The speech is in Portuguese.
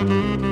Música